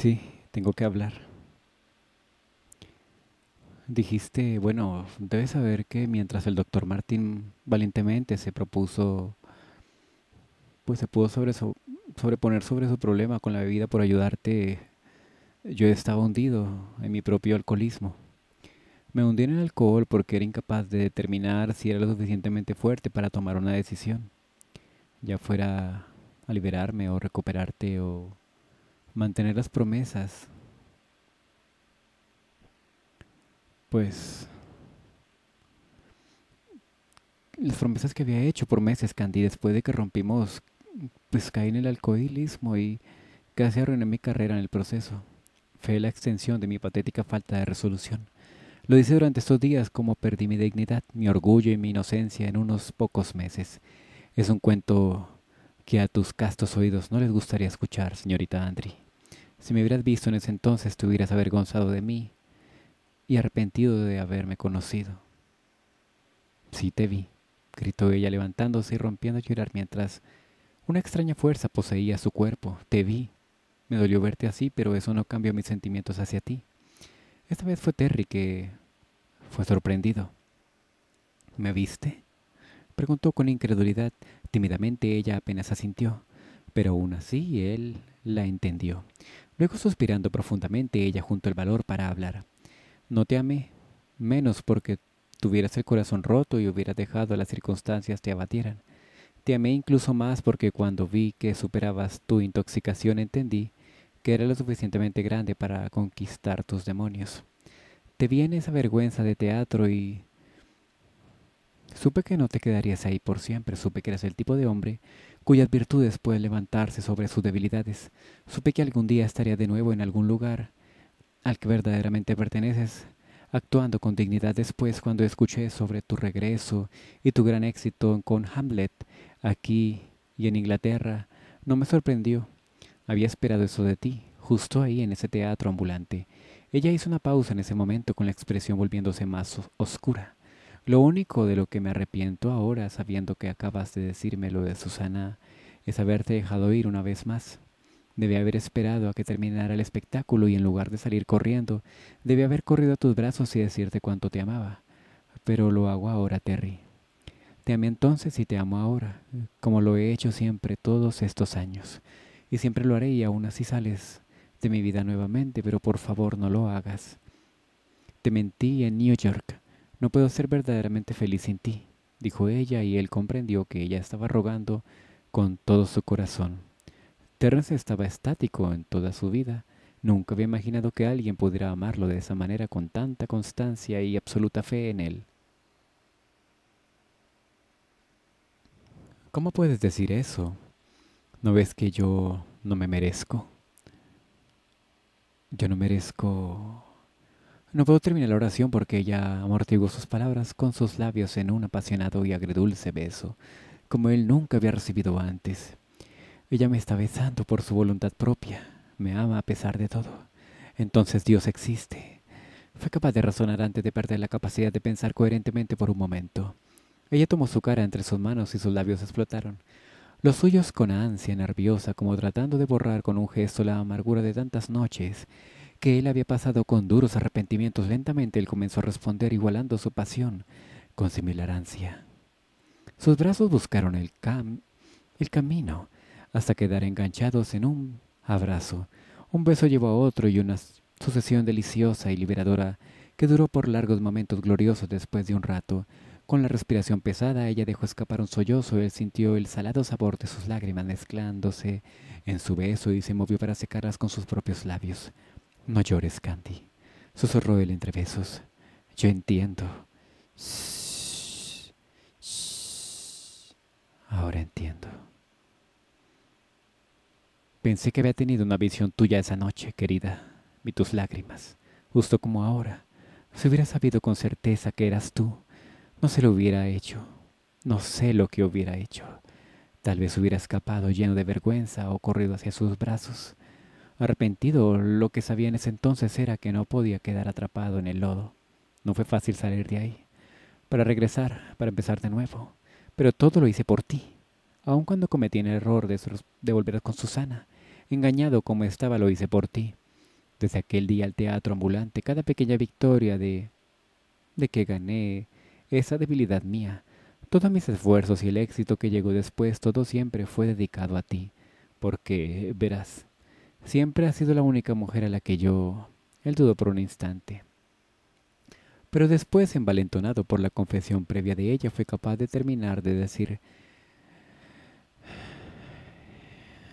Sí, tengo que hablar. Dijiste, bueno, debes saber que mientras el doctor Martín valientemente se propuso, pues se pudo sobre sobreponer sobre su problema con la bebida por ayudarte, yo estaba hundido en mi propio alcoholismo. Me hundí en el alcohol porque era incapaz de determinar si era lo suficientemente fuerte para tomar una decisión, ya fuera a liberarme o recuperarte o mantener las promesas. Pues las promesas que había hecho por meses, Candy, después de que rompimos, pues caí en el alcoholismo y casi arruiné mi carrera en el proceso. Fue la extensión de mi patética falta de resolución. Lo hice durante estos días como perdí mi dignidad, mi orgullo y mi inocencia en unos pocos meses. Es un cuento que a tus castos oídos no les gustaría escuchar, señorita Andri. Si me hubieras visto en ese entonces, te hubieras avergonzado de mí y arrepentido de haberme conocido. Sí te vi, gritó ella levantándose y rompiendo a llorar mientras una extraña fuerza poseía su cuerpo. Te vi. Me dolió verte así, pero eso no cambió mis sentimientos hacia ti. Esta vez fue Terry que fue sorprendido. ¿Me viste? Preguntó con incredulidad. Tímidamente ella apenas asintió, pero aún así él la entendió. Luego, suspirando profundamente, ella juntó el valor para hablar. No te amé, menos porque tuvieras el corazón roto y hubieras dejado las circunstancias te abatieran. Te amé incluso más porque cuando vi que superabas tu intoxicación entendí que era lo suficientemente grande para conquistar tus demonios. Te vi en esa vergüenza de teatro y... Supe que no te quedarías ahí por siempre, supe que eras el tipo de hombre cuyas virtudes pueden levantarse sobre sus debilidades. Supe que algún día estaría de nuevo en algún lugar al que verdaderamente perteneces, actuando con dignidad después cuando escuché sobre tu regreso y tu gran éxito con Hamlet aquí y en Inglaterra. No me sorprendió. Había esperado eso de ti, justo ahí en ese teatro ambulante. Ella hizo una pausa en ese momento con la expresión volviéndose más oscura. Lo único de lo que me arrepiento ahora, sabiendo que acabas de decirme lo de Susana, es haberte dejado ir una vez más. Debí haber esperado a que terminara el espectáculo y en lugar de salir corriendo, debí haber corrido a tus brazos y decirte cuánto te amaba. Pero lo hago ahora, Terry. Te amé entonces y te amo ahora, como lo he hecho siempre todos estos años y siempre lo haré y aún así sales de mi vida nuevamente, pero por favor no lo hagas. Te mentí en New York. No puedo ser verdaderamente feliz sin ti, dijo ella, y él comprendió que ella estaba rogando con todo su corazón. Terrence estaba estático en toda su vida. Nunca había imaginado que alguien pudiera amarlo de esa manera con tanta constancia y absoluta fe en él. ¿Cómo puedes decir eso? ¿No ves que yo no me merezco? Yo no merezco... No puedo terminar la oración porque ella amortiguó sus palabras con sus labios en un apasionado y agredulce beso, como él nunca había recibido antes. Ella me está besando por su voluntad propia, me ama a pesar de todo. Entonces Dios existe. Fue capaz de razonar antes de perder la capacidad de pensar coherentemente por un momento. Ella tomó su cara entre sus manos y sus labios explotaron los suyos con ansia nerviosa, como tratando de borrar con un gesto la amargura de tantas noches que él había pasado con duros arrepentimientos. Lentamente él comenzó a responder igualando su pasión con similar ansia. Sus brazos buscaron el, cam el camino hasta quedar enganchados en un abrazo. Un beso llevó a otro y una sucesión deliciosa y liberadora que duró por largos momentos gloriosos después de un rato. Con la respiración pesada, ella dejó escapar un sollozo. Él sintió el salado sabor de sus lágrimas mezclándose en su beso y se movió para secarlas con sus propios labios. No llores, Candy, susurró él entre besos. Yo entiendo. Ahora entiendo. Pensé que había tenido una visión tuya esa noche, querida. Vi tus lágrimas, justo como ahora. Si hubiera sabido con certeza que eras tú, no se lo hubiera hecho. No sé lo que hubiera hecho. Tal vez hubiera escapado lleno de vergüenza o corrido hacia sus brazos. Arrepentido, lo que sabía en ese entonces era que no podía quedar atrapado en el lodo. No fue fácil salir de ahí. Para regresar, para empezar de nuevo. Pero todo lo hice por ti. Aun cuando cometí el error de, de volver con Susana. Engañado como estaba, lo hice por ti. Desde aquel día al teatro ambulante, cada pequeña victoria de, de que gané esa debilidad mía, todos mis esfuerzos y el éxito que llegó después, todo siempre fue dedicado a ti, porque, verás, siempre has sido la única mujer a la que yo... Él dudó por un instante. Pero después, envalentonado por la confesión previa de ella, fue capaz de terminar de decir,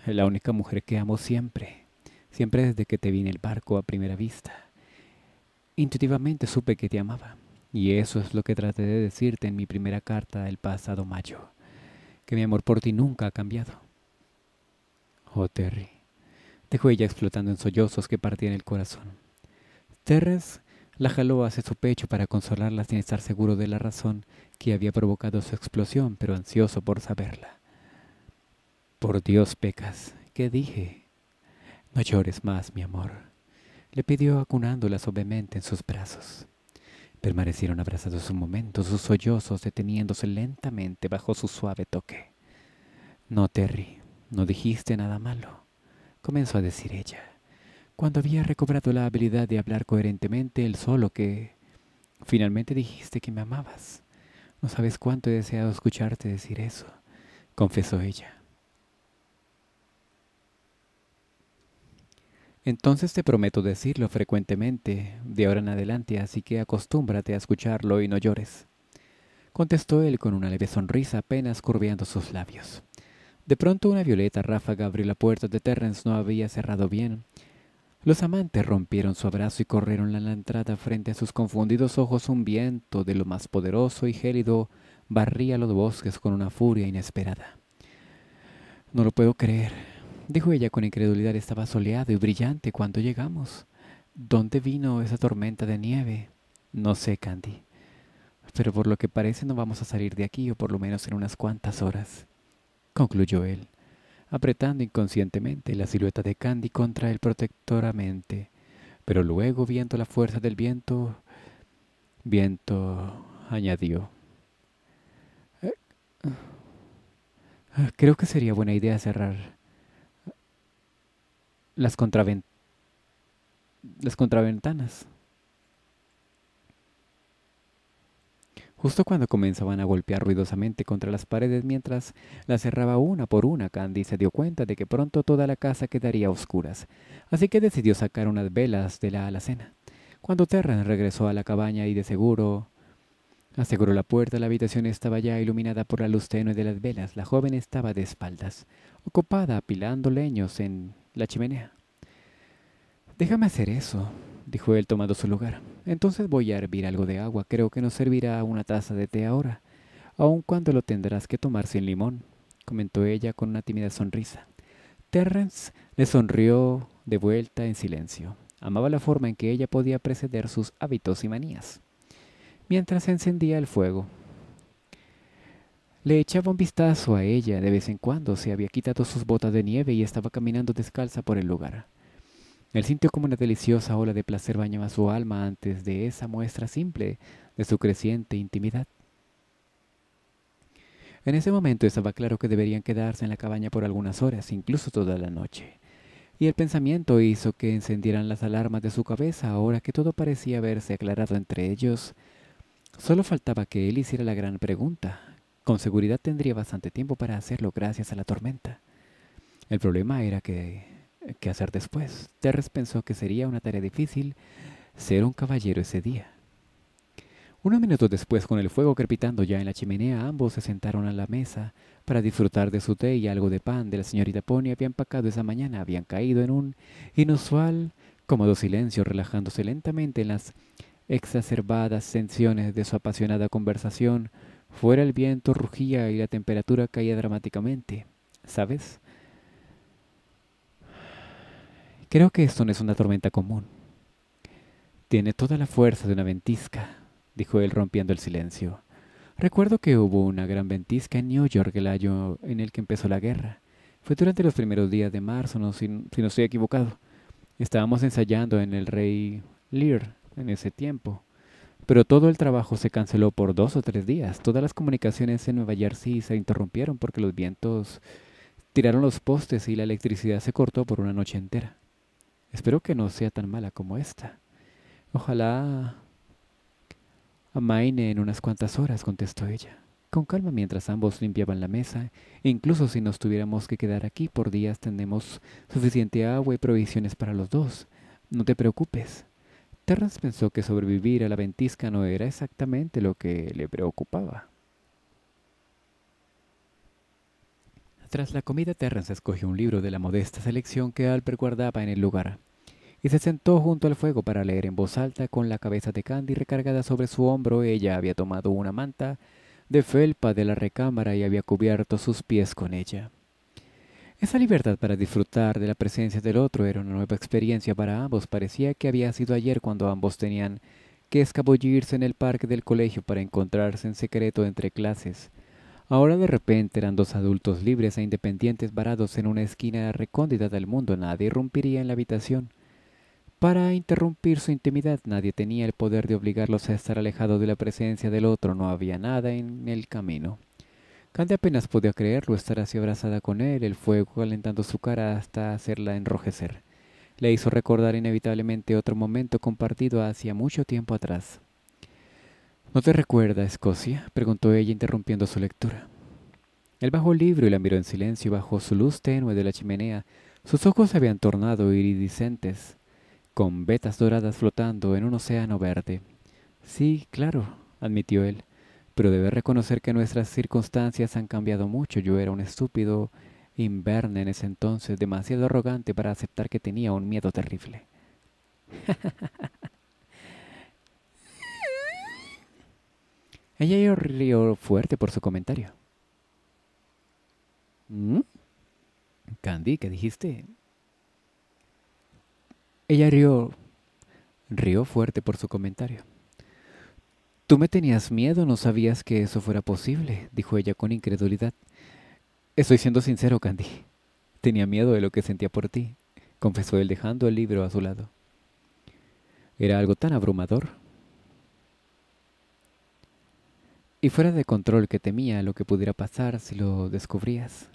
la única mujer que amo siempre, siempre desde que te vi en el barco a primera vista. Intuitivamente supe que te amaba, y eso es lo que traté de decirte en mi primera carta el pasado mayo, que mi amor por ti nunca ha cambiado. Oh, Terry, dejó ella explotando en sollozos que partían el corazón. Terrence la jaló hacia su pecho para consolarla sin estar seguro de la razón que había provocado su explosión, pero ansioso por saberla. Por Dios, Pecas, ¿qué dije? No llores más, mi amor, le pidió acunándola suavemente en sus brazos. Permanecieron abrazados un momento, sus sollozos deteniéndose lentamente bajo su suave toque. No, Terry, no dijiste nada malo, comenzó a decir ella cuando había recobrado la habilidad de hablar coherentemente, el solo que finalmente dijiste que me amabas. No sabes cuánto he deseado escucharte decir eso, confesó ella. Entonces te prometo decirlo frecuentemente, de ahora en adelante, así que acostúmbrate a escucharlo y no llores. Contestó él con una leve sonrisa apenas curveando sus labios. De pronto una violeta ráfaga abrió la puerta de Terrence no había cerrado bien, los amantes rompieron su abrazo y corrieron a la entrada frente a sus confundidos ojos un viento de lo más poderoso y gélido barría los bosques con una furia inesperada. No lo puedo creer, dijo ella con incredulidad. Estaba soleado y brillante cuando llegamos. ¿Dónde vino esa tormenta de nieve? No sé, Candy. Pero por lo que parece no vamos a salir de aquí, o por lo menos en unas cuantas horas, concluyó él apretando inconscientemente la silueta de Candy contra él protectoramente. Pero luego, viendo la fuerza del viento, viento añadió. Eh, ah, creo que sería buena idea cerrar las, las contraventanas. Justo cuando comenzaban a golpear ruidosamente contra las paredes mientras las cerraba una por una, Candy se dio cuenta de que pronto toda la casa quedaría a oscuras, así que decidió sacar unas velas de la alacena. Cuando Terran regresó a la cabaña y de seguro aseguró la puerta, la habitación estaba ya iluminada por la luz tenue de las velas. La joven estaba de espaldas, ocupada apilando leños en la chimenea. Déjame hacer eso, dijo él tomando su lugar. Entonces voy a hervir algo de agua. Creo que nos servirá una taza de té ahora, aun cuando lo tendrás que tomar sin limón, comentó ella con una tímida sonrisa. Terrence le sonrió de vuelta en silencio. Amaba la forma en que ella podía preceder sus hábitos y manías. Mientras encendía el fuego, le echaba un vistazo a ella de vez en cuando. Se había quitado sus botas de nieve y estaba caminando descalza por el lugar. Él sintió como una deliciosa ola de placer bañaba su alma antes de esa muestra simple de su creciente intimidad. En ese momento estaba claro que deberían quedarse en la cabaña por algunas horas, incluso toda la noche. Y el pensamiento hizo que encendieran las alarmas de su cabeza ahora que todo parecía haberse aclarado entre ellos. Solo faltaba que él hiciera la gran pregunta. Con seguridad tendría bastante tiempo para hacerlo gracias a la tormenta. El problema era que qué hacer después. Terres pensó que sería una tarea difícil ser un caballero ese día. Unos minutos después, con el fuego crepitando ya en la chimenea, ambos se sentaron a la mesa para disfrutar de su té y algo de pan de la señorita Pony había empacado esa mañana. Habían caído en un inusual, cómodo silencio, relajándose lentamente en las exacerbadas tensiones de su apasionada conversación. Fuera el viento rugía y la temperatura caía dramáticamente. ¿Sabes? Creo que esto no es una tormenta común. Tiene toda la fuerza de una ventisca, dijo él rompiendo el silencio. Recuerdo que hubo una gran ventisca en New York el año en el que empezó la guerra. Fue durante los primeros días de marzo, si, si no estoy equivocado. Estábamos ensayando en el Rey Lear en ese tiempo. Pero todo el trabajo se canceló por dos o tres días. Todas las comunicaciones en Nueva Jersey se interrumpieron porque los vientos tiraron los postes y la electricidad se cortó por una noche entera. Espero que no sea tan mala como esta. Ojalá amaine en unas cuantas horas, contestó ella, con calma mientras ambos limpiaban la mesa. Incluso si nos tuviéramos que quedar aquí por días, tenemos suficiente agua y provisiones para los dos. No te preocupes. Terrence pensó que sobrevivir a la ventisca no era exactamente lo que le preocupaba. Tras la comida, Terrence escogió un libro de la modesta selección que Alper guardaba en el lugar y se sentó junto al fuego para leer en voz alta con la cabeza de Candy recargada sobre su hombro. Ella había tomado una manta de felpa de la recámara y había cubierto sus pies con ella. Esa libertad para disfrutar de la presencia del otro era una nueva experiencia para ambos. Parecía que había sido ayer cuando ambos tenían que escabullirse en el parque del colegio para encontrarse en secreto entre clases. Ahora de repente eran dos adultos libres e independientes varados en una esquina recóndita del mundo. Nadie irrumpiría en la habitación. Para interrumpir su intimidad nadie tenía el poder de obligarlos a estar alejados de la presencia del otro, no había nada en el camino. Candy apenas podía creerlo, estar así abrazada con él, el fuego calentando su cara hasta hacerla enrojecer. Le hizo recordar inevitablemente otro momento compartido hacía mucho tiempo atrás. ¿No te recuerda, Escocia? preguntó ella interrumpiendo su lectura. Él bajó el libro y la miró en silencio bajo su luz tenue de la chimenea. Sus ojos se habían tornado iridiscentes con vetas doradas flotando en un océano verde. Sí, claro, admitió él, pero debe reconocer que nuestras circunstancias han cambiado mucho. Yo era un estúpido inverne en ese entonces, demasiado arrogante para aceptar que tenía un miedo terrible. Ella rió fuerte por su comentario. ¿Mm? Candy, ¿qué dijiste? Ella rió, rió fuerte por su comentario. Tú me tenías miedo, no sabías que eso fuera posible, dijo ella con incredulidad. Estoy siendo sincero, Candy. Tenía miedo de lo que sentía por ti, confesó él dejando el libro a su lado. Era algo tan abrumador. Y fuera de control que temía lo que pudiera pasar si lo descubrías.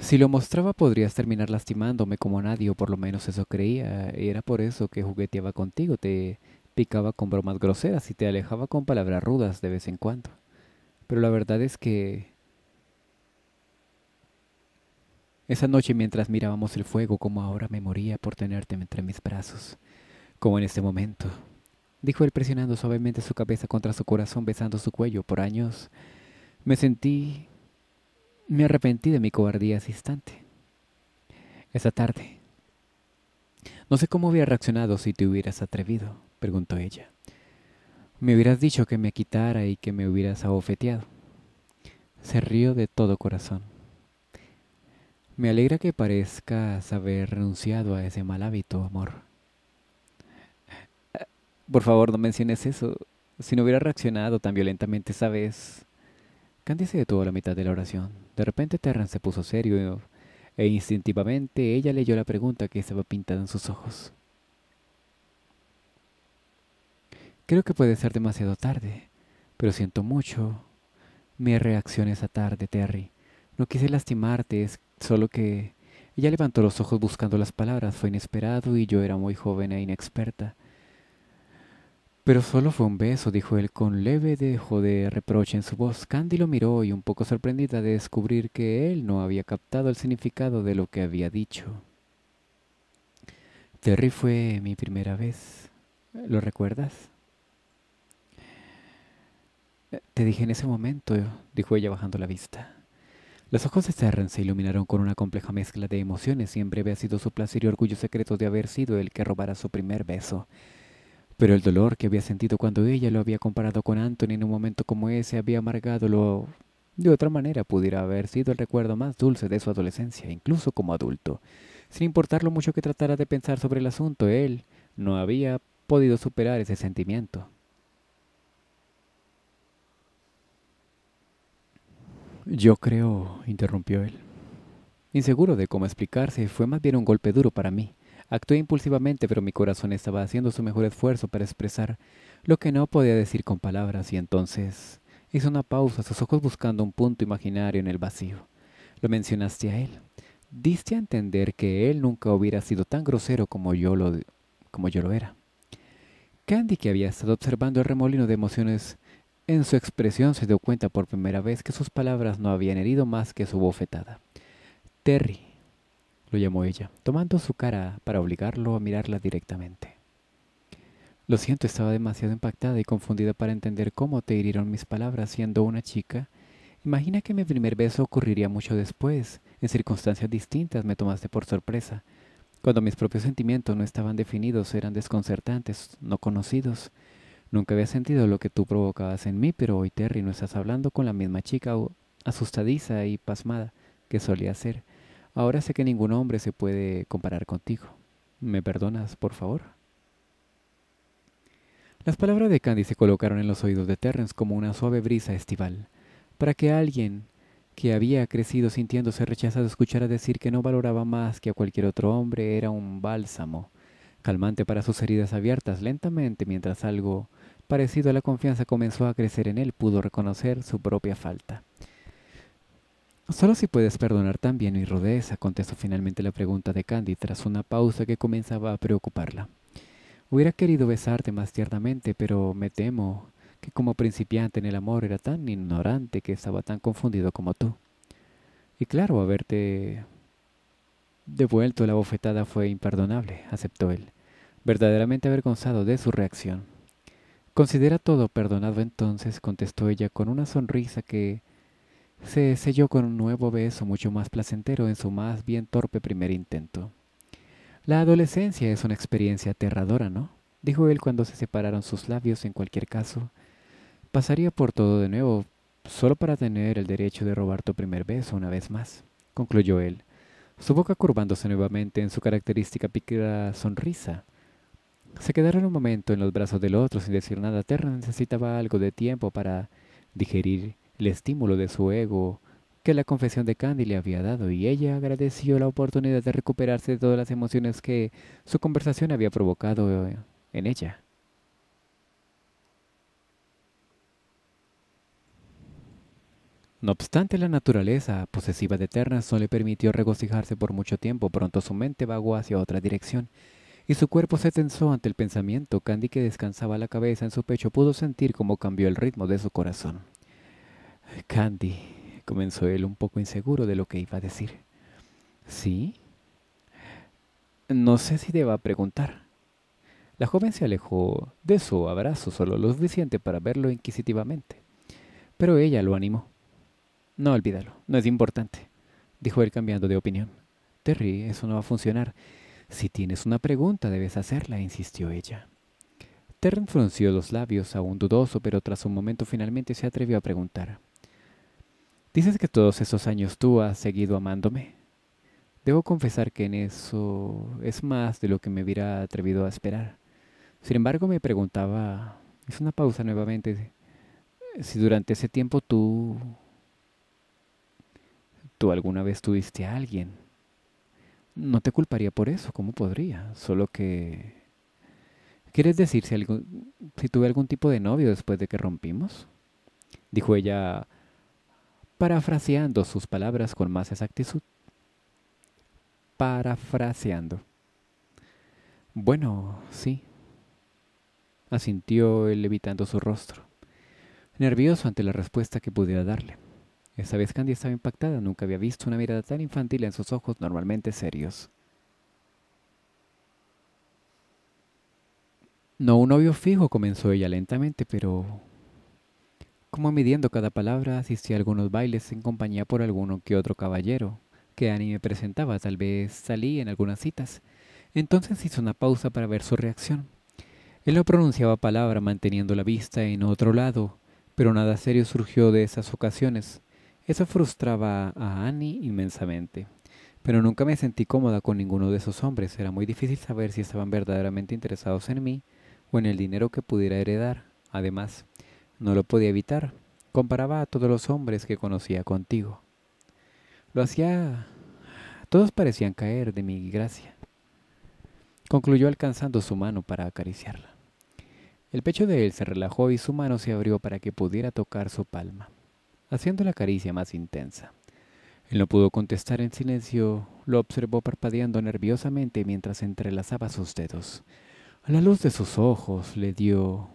Si lo mostraba podrías terminar lastimándome como nadie, o por lo menos eso creía. Era por eso que jugueteaba contigo, te picaba con bromas groseras y te alejaba con palabras rudas de vez en cuando. Pero la verdad es que... Esa noche mientras mirábamos el fuego, como ahora me moría por tenerte entre mis brazos, como en este momento, dijo él presionando suavemente su cabeza contra su corazón, besando su cuello. Por años me sentí me arrepentí de mi cobardía ese instante. Esa tarde. No sé cómo hubiera reaccionado si te hubieras atrevido, preguntó ella. Me hubieras dicho que me quitara y que me hubieras abofeteado. Se rió de todo corazón. Me alegra que parezcas haber renunciado a ese mal hábito, amor. Por favor, no menciones eso. Si no hubiera reaccionado tan violentamente esa vez, Candy se detuvo a la mitad de la oración. De repente Terran se puso serio e instintivamente ella leyó la pregunta que estaba pintada en sus ojos. Creo que puede ser demasiado tarde, pero siento mucho mi reacción esa tarde, Terry. No quise lastimarte, es solo que... Ella levantó los ojos buscando las palabras. Fue inesperado y yo era muy joven e inexperta. Pero solo fue un beso, dijo él con leve dejo de reproche en su voz. Candy lo miró y un poco sorprendida de descubrir que él no había captado el significado de lo que había dicho. Terry fue mi primera vez. ¿Lo recuerdas? Te dije en ese momento, dijo ella bajando la vista. Los ojos de Terren se iluminaron con una compleja mezcla de emociones y en breve ha sido su placer y orgullo secreto de haber sido el que robara su primer beso. Pero el dolor que había sentido cuando ella lo había comparado con Anthony en un momento como ese había amargado lo... De otra manera pudiera haber sido el recuerdo más dulce de su adolescencia, incluso como adulto. Sin importar lo mucho que tratara de pensar sobre el asunto, él no había podido superar ese sentimiento. Yo creo, interrumpió él. Inseguro de cómo explicarse, fue más bien un golpe duro para mí. Actué impulsivamente, pero mi corazón estaba haciendo su mejor esfuerzo para expresar lo que no podía decir con palabras, y entonces hizo una pausa, sus ojos buscando un punto imaginario en el vacío. Lo mencionaste a él. diste a entender que él nunca hubiera sido tan grosero como yo lo, como yo lo era. Candy, que había estado observando el remolino de emociones en su expresión, se dio cuenta por primera vez que sus palabras no habían herido más que su bofetada. Terry, lo llamó ella, tomando su cara para obligarlo a mirarla directamente. Lo siento, estaba demasiado impactada y confundida para entender cómo te hirieron mis palabras siendo una chica. Imagina que mi primer beso ocurriría mucho después, en circunstancias distintas me tomaste por sorpresa, cuando mis propios sentimientos no estaban definidos, eran desconcertantes, no conocidos. Nunca había sentido lo que tú provocabas en mí, pero hoy Terry no estás hablando con la misma chica asustadiza y pasmada que solía ser. Ahora sé que ningún hombre se puede comparar contigo. ¿Me perdonas, por favor? Las palabras de Candy se colocaron en los oídos de Terrence como una suave brisa estival. Para que alguien que había crecido sintiéndose rechazado escuchara decir que no valoraba más que a cualquier otro hombre era un bálsamo, calmante para sus heridas abiertas lentamente mientras algo parecido a la confianza comenzó a crecer en él, pudo reconocer su propia falta. Solo si puedes perdonar también mi rudeza, contestó finalmente la pregunta de Candy tras una pausa que comenzaba a preocuparla. Hubiera querido besarte más tiernamente, pero me temo que como principiante en el amor era tan ignorante que estaba tan confundido como tú. Y claro, haberte devuelto la bofetada fue imperdonable, aceptó él, verdaderamente avergonzado de su reacción. Considera todo perdonado entonces, contestó ella con una sonrisa que se selló con un nuevo beso mucho más placentero en su más bien torpe primer intento. La adolescencia es una experiencia aterradora, ¿no? dijo él cuando se separaron sus labios. En cualquier caso, pasaría por todo de nuevo, solo para tener el derecho de robar tu primer beso una vez más, concluyó él, su boca curvándose nuevamente en su característica pícara sonrisa. Se quedaron un momento en los brazos del otro sin decir nada. Terra necesitaba algo de tiempo para digerir el estímulo de su ego que la confesión de Candy le había dado y ella agradeció la oportunidad de recuperarse de todas las emociones que su conversación había provocado en ella. No obstante, la naturaleza posesiva de Ternas no le permitió regocijarse por mucho tiempo. Pronto su mente vagó hacia otra dirección y su cuerpo se tensó ante el pensamiento. Candy, que descansaba la cabeza en su pecho, pudo sentir cómo cambió el ritmo de su corazón. Candy, comenzó él un poco inseguro de lo que iba a decir. ¿Sí? No sé si deba preguntar. La joven se alejó de su abrazo solo lo suficiente para verlo inquisitivamente. Pero ella lo animó. No olvídalo, no es importante, dijo él cambiando de opinión. Terry, eso no va a funcionar. Si tienes una pregunta, debes hacerla, insistió ella. Terry frunció los labios, aún dudoso, pero tras un momento finalmente se atrevió a preguntar. Dices que todos esos años tú has seguido amándome. Debo confesar que en eso es más de lo que me hubiera atrevido a esperar. Sin embargo, me preguntaba, hice una pausa nuevamente, si durante ese tiempo tú, tú alguna vez tuviste a alguien. No te culparía por eso, ¿cómo podría? Solo que... ¿Quieres decir si, si tuve algún tipo de novio después de que rompimos? Dijo ella parafraseando sus palabras con más exactitud. Parafraseando. Bueno, sí, asintió él evitando su rostro, nervioso ante la respuesta que pudiera darle. Esa vez Candy estaba impactada, nunca había visto una mirada tan infantil en sus ojos normalmente serios. No un novio fijo, comenzó ella lentamente, pero como midiendo cada palabra, asistí a algunos bailes en compañía por alguno que otro caballero, que Annie me presentaba, tal vez salí en algunas citas. Entonces hizo una pausa para ver su reacción. Él no pronunciaba palabra manteniendo la vista en otro lado, pero nada serio surgió de esas ocasiones. Eso frustraba a Annie inmensamente. Pero nunca me sentí cómoda con ninguno de esos hombres. Era muy difícil saber si estaban verdaderamente interesados en mí o en el dinero que pudiera heredar. Además, no lo podía evitar. Comparaba a todos los hombres que conocía contigo. Lo hacía... Todos parecían caer de mi gracia. Concluyó alcanzando su mano para acariciarla. El pecho de él se relajó y su mano se abrió para que pudiera tocar su palma, haciendo la caricia más intensa. Él no pudo contestar en silencio lo observó parpadeando nerviosamente mientras entrelazaba sus dedos. La luz de sus ojos le dio...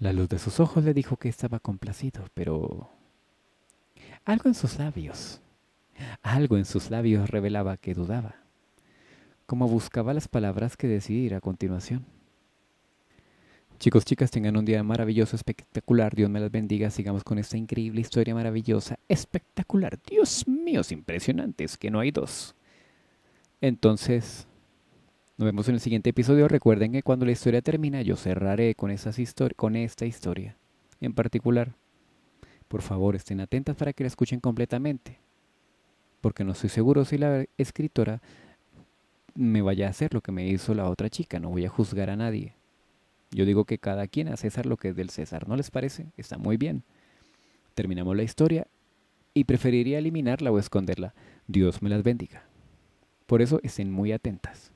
La luz de sus ojos le dijo que estaba complacido, pero... Algo en sus labios, algo en sus labios revelaba que dudaba, como buscaba las palabras que decidir a continuación. Chicos, chicas, tengan un día maravilloso, espectacular. Dios me las bendiga. Sigamos con esta increíble historia maravillosa, espectacular. Dios mío, es impresionante, es que no hay dos. Entonces, nos vemos en el siguiente episodio. Recuerden que cuando la historia termina, yo cerraré con, esta historia en particular. Por favor, estén atentas para que la escuchen completamente. Porque no estoy seguro si la escritora me vaya a hacer lo que me hizo la otra chica. No voy a juzgar a nadie. Yo digo que cada quien a César lo que es del César, ¿no les parece? Está muy bien. Terminamos la historia y preferiría eliminarla o esconderla. Dios me las bendiga. Por eso estén muy atentas.